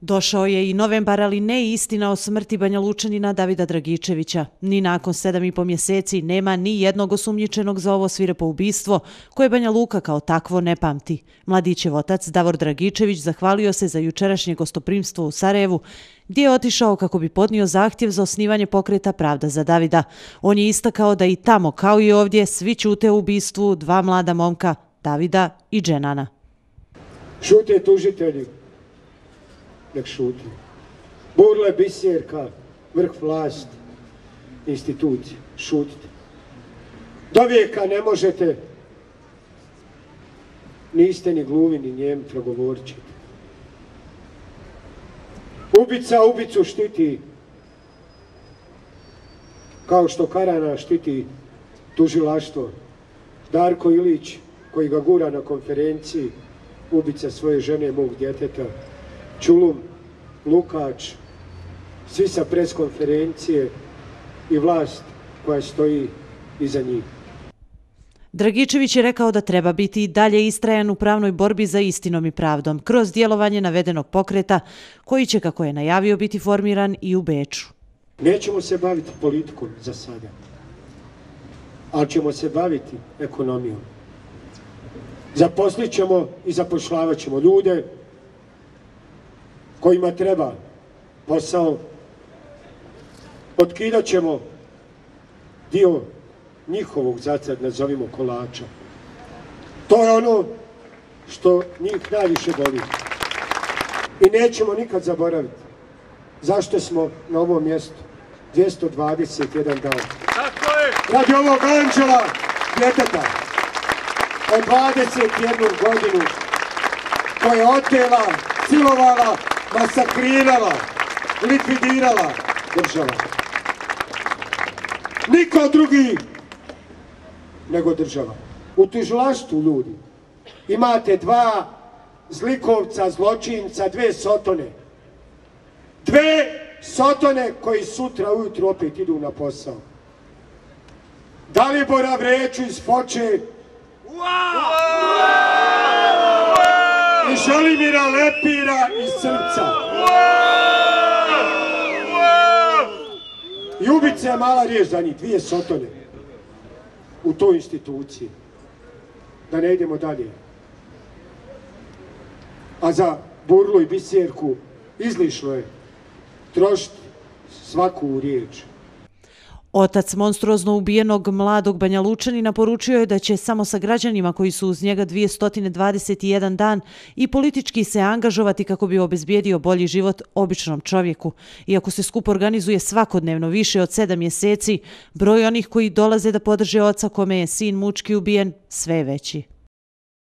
Došao je i novembar, ali ne istina o smrti Banja Lučanina Davida Dragičevića. Ni nakon sedam i po mjeseci nema ni jednog osumnjičenog za ovo svirepo ubistvo, koje Banja Luka kao takvo ne pamti. Mladićev otac Davor Dragičević zahvalio se za jučerašnje gostoprimstvo u Sarajevu, gdje je otišao kako bi podnio zahtjev za osnivanje pokreta Pravda za Davida. On je istakao da i tamo, kao i ovdje, svi čute u ubistvu dva mlada momka, Davida i Dženana. Šute tužitelji, nek šuti. Burle bisjerka, vrh vlast, institucije, šutite. Do vijeka ne možete, niste ni gluvi ni njem, progovorit ćete. Ubica ubicu štiti, kao što Karana štiti tužilaštvo. Darko Ilić, koji ga gura na konferenciji, ubica svoje žene, mog djeteta, Čulum, Lukač, svi sa preskonferencije i vlast koja stoji iza njih. Dragičević je rekao da treba biti i dalje istrajan u pravnoj borbi za istinom i pravdom, kroz djelovanje navedenog pokreta, koji će, kako je najavio, biti formiran i u Beču. Nećemo se baviti politikom za sada, ali ćemo se baviti ekonomijom. Zaposlit ćemo i zapošljavat ćemo ljude kojima treba posao. Otkidat ćemo dio njihovog zacad, nazovimo kolača. To je ono što njih najviše boli. I nećemo nikad zaboraviti zašto smo na ovom mjestu 221 dan. Tako je! Radi ovog anđela djeteta od 21 godinu koja je otela, silovala, masakrirala, likvidirala država. Niko drugi nego država. U tužilaštvu ljudi imate dva zlikovca, zločinca, dve sotone. Dve sotone koji sutra ujutru opet idu na posao. Dalibora Vreću iz Foče i Želimira Lepira iz Srpca. I ubica je mala riječ za njih, dvije sotone u toj instituciji. Da ne idemo dalje. A za Burlu i Biserku izlišno je trošiti svaku riječ. Otac monstruozno ubijenog mladog Banja Lučanina poručio je da će samo sa građanima koji su uz njega 221 dan i politički se angažovati kako bi obezbijedio bolji život običnom čovjeku. Iako se skup organizuje svakodnevno više od sedam mjeseci, broj onih koji dolaze da podrže oca kome je sin mučki ubijen sve veći.